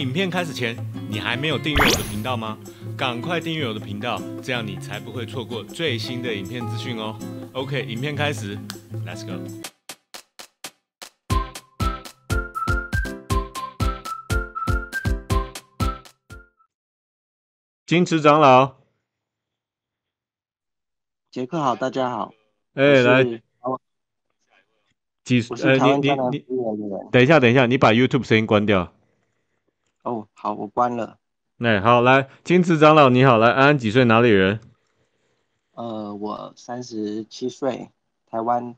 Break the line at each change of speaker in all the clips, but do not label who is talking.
影片开始前，你还没有订阅我的频道吗？赶快订阅我的频道，这样你才不会错过最新的影片资讯哦。OK，影片开始，Let's go。金池长老，
杰克好，大家好。
哎，来，几
我是台湾江南
你你
服务的。
等一下，等一下，你把 YouTube 声音关掉。
哦，好，我关了。
哎，好，来，金池长老你好，来，安安几岁？哪里人？
呃，我三十七岁，台湾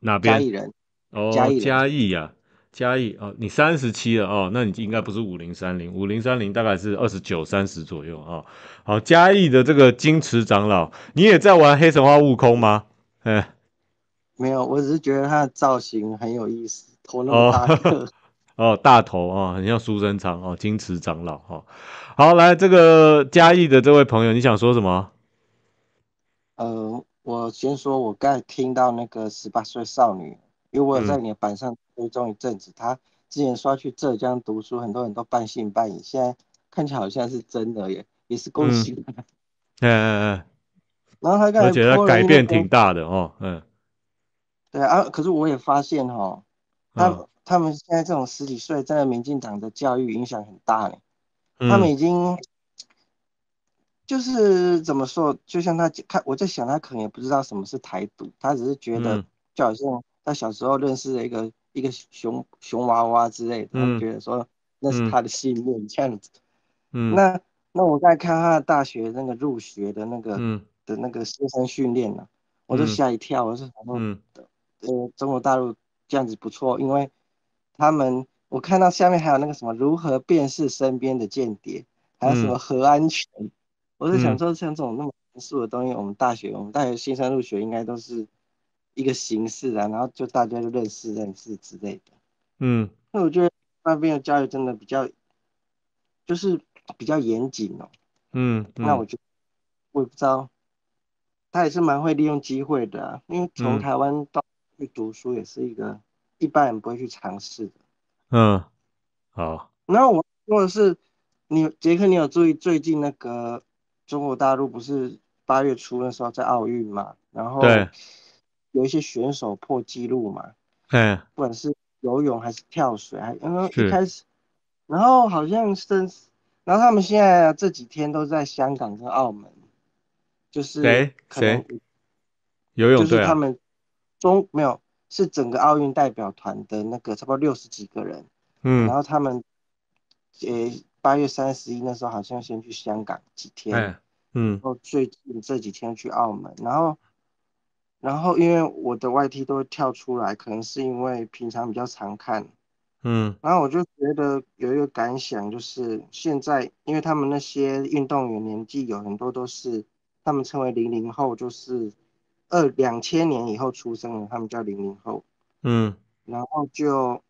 哪边？
嘉义人。
哦，
嘉义人
嘉义呀、嘉义哦，你三十七了哦，那你应该不是五零三零，五零三零大概是二十九、三十左右哦。好，嘉义的这个金池长老，你也在玩黑神话悟空吗？哎，
没有，我只是觉得他的造型很有意思，头那么大个。
哦，大头哦，很像苏贞昌哦，金池长老哦。好，来这个嘉义的这位朋友，你想说什么？
呃，我先说，我刚才听到那个十八岁少女，因为我有在你的板上追踪一阵子，她之前说要去浙江读书，很多人都半信半疑，现在看起来好像是真的耶，也是恭喜她。
哎哎哎，
然后她刚才
而且他
po 了
改
那个
变挺大的哦，嗯
对啊，可是我也发现哈，他、
嗯
他们现在这种十几岁，在民进党的教育影响很大呢。
嗯，
他们已经就是怎么说，就像他看，我在想，他可能也不知道什么是台独，他只是觉得
嗯
就好像他小时候认识了一个一个熊熊娃娃之类的，他
嗯
觉得说那是
嗯
他的信念这样子。
嗯
那那我在看他的大学那个入学的那个、
嗯
的那个师生训练呢，我就
嗯
吓一跳，我是想说。
嗯
呃，中国大陆这样子不错，因为他们我看到下面还有那个什么如何辨识身边的间谍，还有什么
嗯
核安全，我是想
嗯。
说像这种那么严肃的东西，我们大学我们大学新生入学应该都是一个形式啊，然后就大家就认识认识之类的。
嗯。
那我觉得那边的教育真的比较就是比较严谨哦。
嗯，
那我就我也不知道，他也是蛮会利用机会的啊，因为从
嗯。
台湾到去读书也是一个一般人不会去尝试的。
嗯好。
然后我说的是，你杰克，你有注意最近那个中国大陆不是八月初那时候在奥运嘛，然后
对。
有一些选手破纪录嘛，
嗯。
不管是游泳还是跳水，还然后
是。
一开始，然后好像是，然后他们现在这几天都在香港跟澳门，就是
谁？
可能
谁？游泳
就是他们中没有是整个奥运代表团的那个差不多六十几个人，嗯。然
嗯
后他们呃八月三十一那时候好像先去香港几天，
嗯。
后最近这几天去澳门，然后然后因为我的外 T 都会跳出来，可能是因为平常比较常看，
嗯。
然后我就觉得有一个感想，就是现在因为他们那些运动员年纪有很多都是他们称为零零后，就是二两千年以后出生的，他们叫零零后，
嗯。
然后就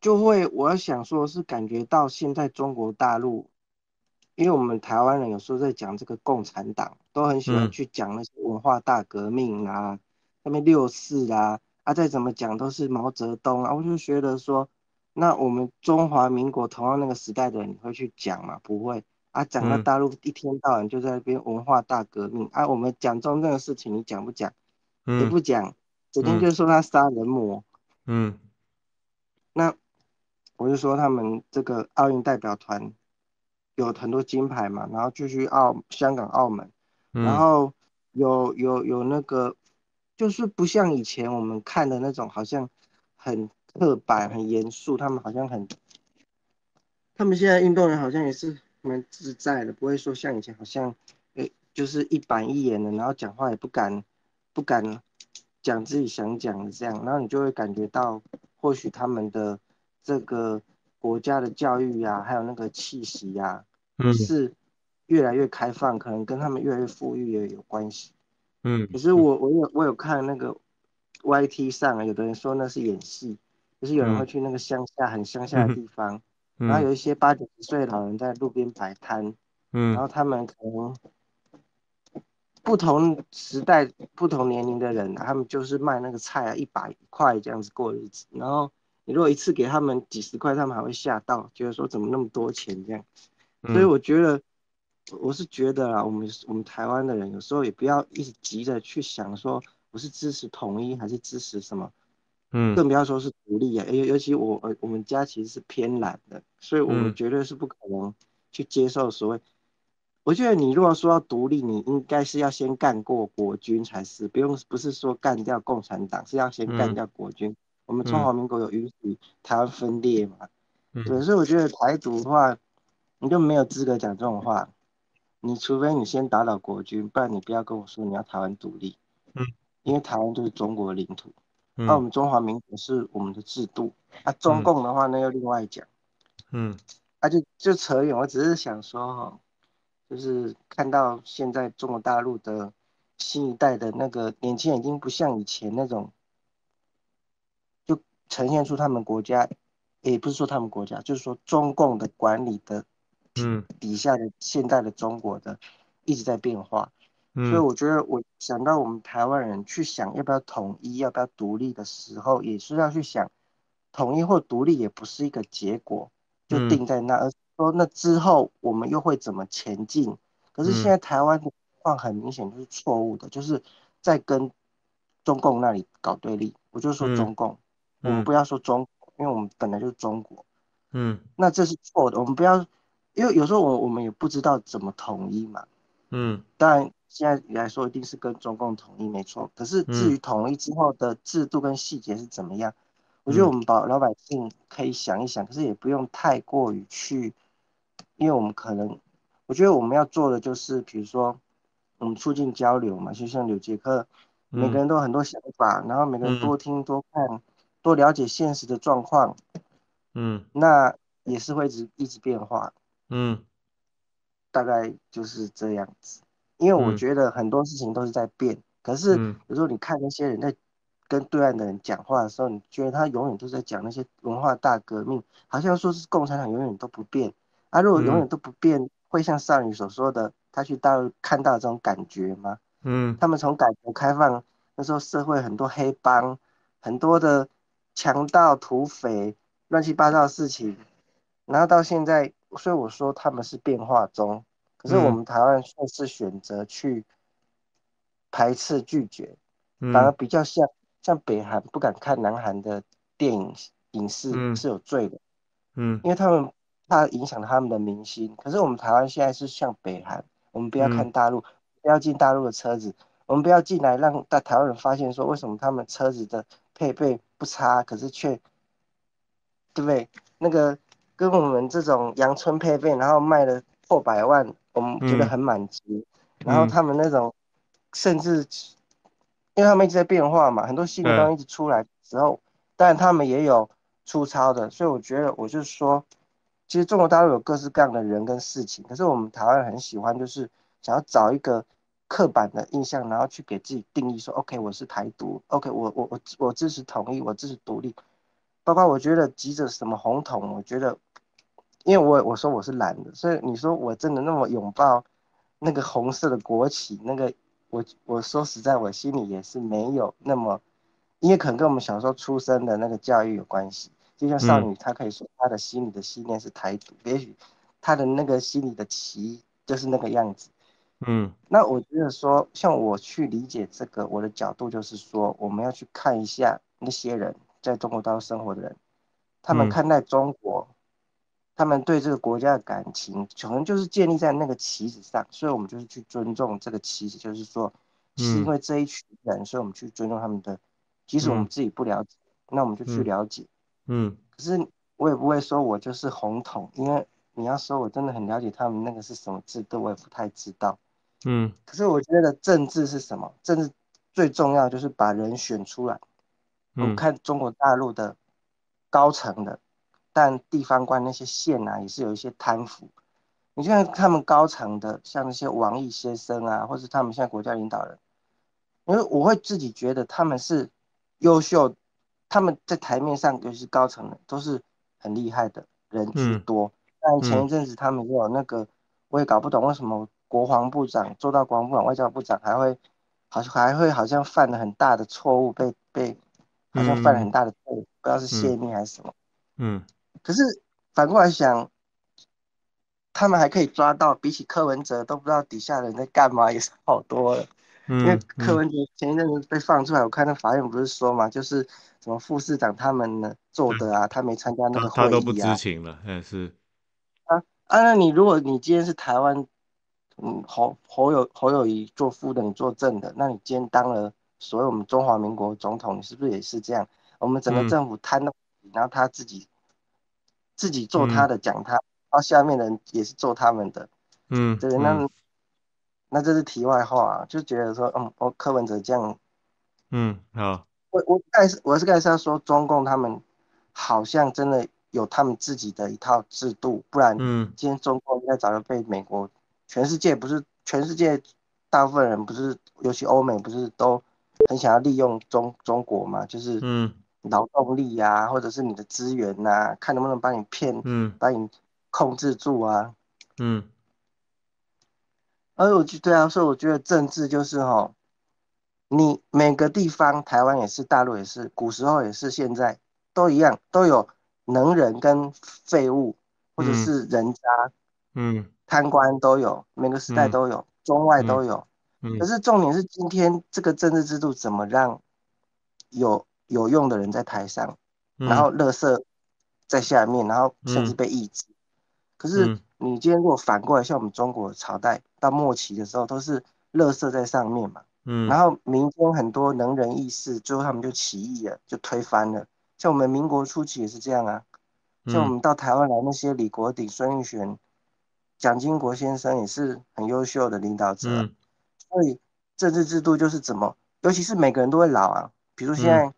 就会我想说是感觉到现在中国大陆，因为我们台湾人有时候在讲这个共产党，都很喜欢
嗯。
去讲那些文化大革命啊，那边六四啊，啊再怎么讲都是毛泽东啊，我就觉得说，那我们中华民国同样那个时代的人，你会去讲吗？不会啊，讲到
嗯
大陆一天到晚就在那边文化大革命啊，我们讲中正的事情你讲不讲？也
嗯
不讲，整天
嗯
就说他杀人魔。
嗯
那我就说他们这个奥运代表团有很多金牌嘛，然后就去澳香港、澳门，然
嗯
后有有有那个，就是不像以前我们看的那种，好像很刻板、很严肃，他们好像很，他们现在运动员好像也是蛮自在的，不会说像以前好像，呃，就是一板一眼的，然后讲话也不敢不敢讲自己想讲的这样，然后你就会感觉到，或许他们的这个国家的教育呀、还有那个气息呀、
嗯。
是越来越开放，可能跟他们越来越富裕也有关系。
嗯
可是我我有我有看那个 YT 上啊，有的人说那是演戏，就是有人
嗯。
会去那个乡下很乡下的地方，然后
嗯
有一些八九十岁的老人在路边摆摊，嗯然
嗯
后他们可能不同时代、不同年龄的人啊，他们就是卖那个菜啊，一百块这样子过日子。然后你如果一次给他们几十块，他们还会吓到，觉得说怎么那么多钱这样。所以
嗯
我觉得，我是觉得啊，我们我们台湾的人有时候也不要一直急着去想说我是支持统一还是支持什么，
嗯
更不要说是独立啊。尤尤其我呃我们家其实是偏懒的，所以我绝对是不可能去接受所谓。我觉得你如果说要独立，你应该是要先干过国军才是，不用不是说干掉共产党，是要先干
嗯
掉国军。我们中华民国有允许台湾分裂嘛？对，
嗯
所以我觉得台独的话，你就没有资格讲这种话。你除非你先打倒国军，不然你不要跟我说你要台湾独立。
嗯，
因为台湾就是中国的领土，那我
嗯
们中华民国是我们的制度。啊，中共的话那又另外讲。
嗯
啊就就扯远，我只是想说哈，就是看到现在中国大陆的新一代的那个年轻人，已经不像以前那种，就呈现出他们国家，也不是说他们国家，就是说中共的管理的
嗯
底下的现代的中国的一直在变化，所以
嗯
我觉得我想到我们台湾人去想要不要统一，要不要独立的时候，也是要去想，统一或独立也不是一个结果，就
嗯
定在那，说那之后我们又会怎么前进？可是现在台湾的情况很明显就是错误的，就是在跟中共那里搞对立。我就说中共，我们
嗯
不要说中国，因为我们本来就是中国，
嗯
那这是错的。我们不要，因为有时候我我们也不知道怎么统一嘛。
嗯
当然，现在来说一定是跟中共统一没错。可是至于统一之后的制度跟细节是怎么样，我觉得我们把老百姓可以想一想，可是也不用太过于去，因为我们可能，我觉得我们要做的就是，比如说我们促进交流嘛，就像柳杰克，每个人都有很多想法，然后每个人多听多看，多了解现实的状况，
嗯
那也是会一直一直变化。
嗯
大概就是这样子。因为我
嗯。
觉得很多事情都是在变，可是
嗯。
有时候你看那些人在跟对岸的人讲话的时候，你觉得他永远都在讲那些文化大革命，好像说是共产党永远都不变。啊，如果永远都不变，会像少女所说的，他去大陆看到这种感觉吗？
嗯。
他们从改革开放那时候，社会很多黑帮，很多的强盗、土匪，乱七八糟的事情，然后到现在，所以我说他们是变化中，可是我们台湾算是选择去排斥、拒绝，反而
嗯。
比较像像北韩不敢看南韩的电影影视
嗯。
是有罪的，
嗯。
因为他们怕影响他们的民心。可是我们台湾现在是像北韩，我们不要看大陆，不要进大陆的车子，我们不要进来让大台湾人发现说为什么他们车子的配备不差，可是却对不对？那个跟我们这种阳春配备，然后卖了破百万，我们觉得很满足。然后他们那种甚至，因为他们一直在变化嘛，很多新的东西一直出来之后，当然他们也有粗糙的，所以我觉得我就说，其实中国大陆有各式各样的人跟事情，可是我们台湾很喜欢就是想要找一个刻板的印象，然后去给自己定义说，OK，我是台独，OK，我我我我支持统一，我支持独立。包括我觉得急着什么红统，我觉得，因为我我说我是蓝的，所以你说我真的那么拥抱那个红色的国旗，那个我我说实在，我心里也是没有那么，因为可能跟我们小时候出生的那个教育有关系。就像少女，她可以说她的心里的信念是台独，也许她的那个心里的旗就是那个样子。
嗯
那我觉得说，像我去理解这个，我的角度就是说，我们要去看一下那些人在中国大陆生活的人，他们
嗯
看待中国，他们对这个国家的感情，可能就是建立在那个旗子上，所以我们就是去尊重这个旗子，就是说，是因为这一群人，所以我们去尊重他们的，即使我们自己不了解，那我们就去了解。
嗯
可是我也不会说我就是红统，因为你要说我真的很了解他们那个是什么制度，我也不太知道。
嗯
可是我觉得政治是什么？政治最重要就是把人选出来。我们
嗯
看中国大陆的高层的，但地方官那些县啊，也是有一些贪腐。你就像他们高层的，像那些王毅先生啊，或是他们现在国家领导人，因为我会自己觉得他们是优秀，他们在台面上，尤其是高层的，都是很厉害的人居多。但前一阵子他们也有那个，我也搞不懂为什么国防部长做到国防部长、外交部长还会，好像还会好像犯了很大的错误，被被好像犯了很
嗯
大的错误，不知道是泄
嗯
密还是什么。
嗯
可是反过来想，他们还可以抓到，比起柯文哲都不知道底下人在干嘛，也是好多了。因为
嗯嗯
柯文哲前一阵子被放出来，我看那法院不是说嘛，就是什么副市长他们呢做的啊，他没参加那
他
个
他都不
会议啊。
知情了，哎是，
啊啊，那你如果你今天是台湾，嗯，侯侯友侯友谊做副的，你做正的，那你今天当了所有我们中华民国总统，你是不是也是这样？我们整个
嗯
政府贪到，然后他自己自己做他
嗯。
的，讲他，然后下面的人也是做他们的，
嗯
对，那
嗯。
那这是题外话啊，就觉得说，嗯，哦，柯文哲这样，
嗯好，
我我刚才是我是刚才是要说中共他们好像真的有他们自己的一套制度，不然
嗯。
今天中共应该早就被美国，全世界不是全世界大部分人不是，尤其欧美不是都很想要利用中中国嘛，就是
嗯
劳动力呀、或者是你的资源呐、看能不能把你骗，
嗯
把你控制住啊。
嗯
而我觉对啊，所以我觉得政治就是哈，你每个地方，台湾也是，大陆也是，古时候也是，现在都一样，都有能人跟废物，或者
嗯
是人渣、
嗯
贪官都有，每个时代
嗯
都有，中外
嗯
都有。可
嗯
是重点是今天这个政治制度怎么让有有用的人在台上，然后垃圾在下面，然后甚至
嗯。
被抑制。可是
嗯。
你今天如果反过来，像我们中国朝代到末期的时候，都是垃圾在上面嘛，
嗯。
然后民间很多能人异士，最后他们就起义了，就推翻了。像我们民国初期也是这样啊，像我
嗯
们到台湾来那些李国鼎、孙运璇、蒋经国先生也是很优秀的领导者啊、
嗯。
所以政治制度就是怎么，尤其是每个人都会老啊。比如现
嗯
在，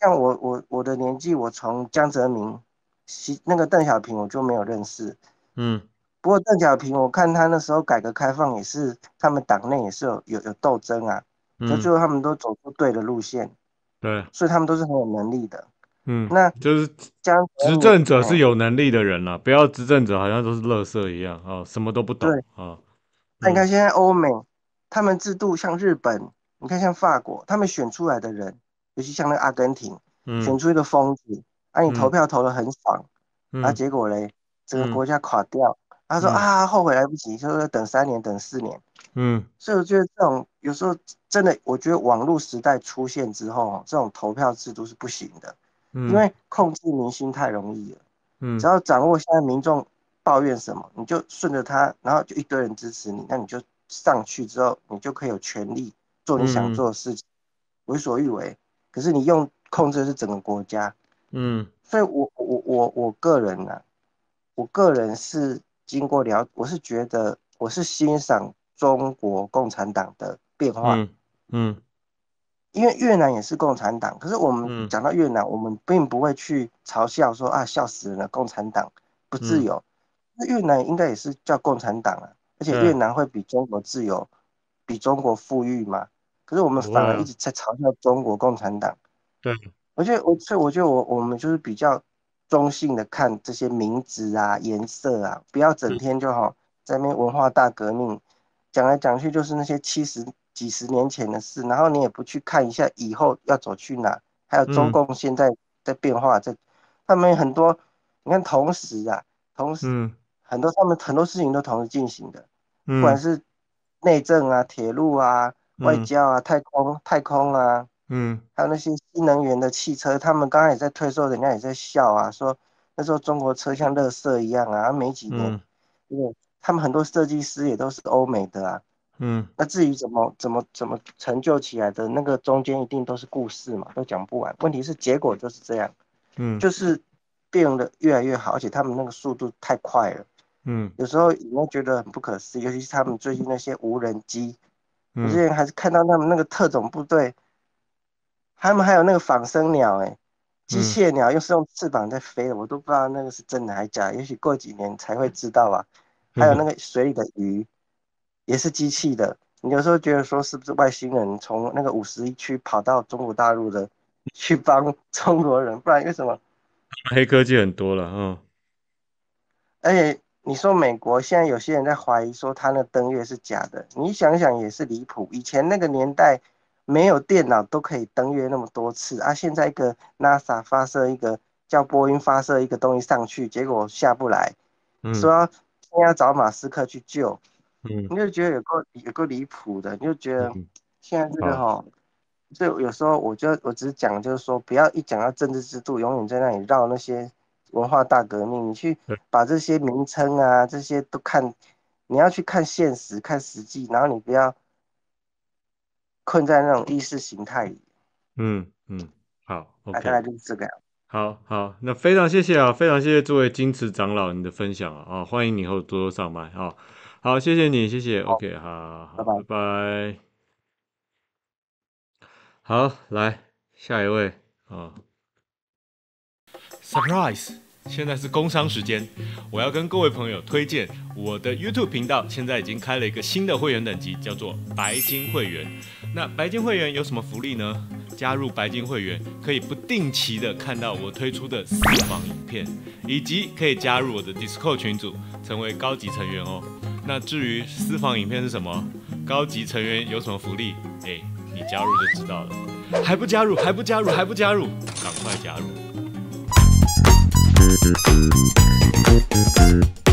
像我我我的年纪，我从江泽民、习那个邓小平我就没有认识。
嗯
不过邓小平，我看他那时候改革开放也是，他们党内也是有有有斗争啊，可最
嗯
后他们都走出对的路线，
对，
所以他们都是很有能力的。
嗯
那
就是
江
执政者是
哎
有能力的人了，不要执政者好像都是垃圾一样啊，什么都不懂
对
啊。嗯
那你看现在欧美，他们制度像日本，你看像法国，他们选出来的人，尤其像那个阿根廷，选
嗯
出一个疯子，啊，你投
嗯
票投的很爽，啊，
嗯
结果嘞，整个
嗯。
国家垮掉，他说
嗯。
啊，后悔来不及，就是等三年，等四年。
嗯。
所以我觉得这种有时候真的，我觉得网络时代出现之后，哦这种投票制度是不行的，因
嗯
为控制民心太容易了。
嗯。
只要掌握现在民众抱怨什么，你就顺着他，然后就一堆人支持你，那你就上去之后，你就可以有权利做你想做的事情，为所欲为。可是你用控制的是整个国家，
嗯
所以我我我我个人呢、我个人是经过了，我是觉得我是欣赏中国共产党的变化，
嗯嗯
因为越南也是共产党，可是我们
嗯
讲到越南，我们并不会去嘲笑说啊笑死人了，共产党不自
嗯
由。那越南应该也是叫共产党啊，而且越南会比中国自由，比中国富裕嘛。可是我们反而一直在嘲笑中国共产党。
对，
我觉得我所以我觉得我我们就是比较中性的看这些名字啊、颜色啊，不要整天就好在那边文化大革命讲来讲去就是那些七十几十年前的事，然后你也不去看一下以后要走去哪，还有中
嗯。
共现在在变化，在他们很多你看同时啊，同时
嗯。
很多他们很多事情都同时进行的，不管
嗯
是内政啊、铁路啊、外
嗯
交啊、太空太空啊。
嗯
还有那些新能源的汽车，他们刚刚也在推说，人家也在笑啊，说那时候中国车像垃圾一样啊，没几年，
嗯
因为他们很多设计师也都是欧美的啊。
嗯
那至于怎么怎么怎么成就起来的，那个中间一定都是故事嘛，都讲不完。问题是结果就是这样，
嗯
就是变得越来越好，而且他们那个速度太快了，
嗯
有时候你会觉得很不可思议，尤其是他们最近那些无人机，我之
嗯
前还是看到他们那个特种部队，他们还有那个仿生鸟、欸，机械鸟又是用翅膀在飞的，我都不知道那个是真的还假的，也许过几年才会知道吧。还有那个水里的鱼，也是机器的。你有时候觉得说，是不是外星人从那个五十一区跑到中国大陆的，去帮中国人？不然为什么？
黑科技很多了，嗯
而且你说美国现在有些人在怀疑说他那登月是假的，你想想也是离谱。以前那个年代，没有电脑都可以登月那么多次啊！现在一个 NASA 发射一个叫波音发射一个东西上去，结果下不来，说要要找马斯克去救，嗯，你就觉得有个有个离谱的，你就觉得现在这个哈，所以有时候我就我只是讲，就是说不要一讲到政治制度，永远在那里绕那些文化大革命，你去把这些名称啊这些都看，你要去看现实看实际，然后你不要。困在那种意识形态里。
嗯嗯，好，OK，
大概就是这个样。
好好，那非常谢谢啊，非常谢谢诸位金池长老你的分享啊，啊，欢迎你以后多多上麦啊。好，谢谢你，谢谢，OK，好，拜拜拜。好，来下一位啊，Surprise。现在是工商时间，我要跟各位朋友推荐我的 YouTube 频道，现在已经开了一个新的会员等级，叫做白金会员。那白金会员有什么福利呢？加入白金会员可以不定期的看到我推出的私房影片，以及可以加入我的 Discord 群组，成为高级成员哦。那至于私房影片是什么，高级成员有什么福利？哎，你加入就知道了。还不加入？还不加入？还不加入？赶快加入 Thank you.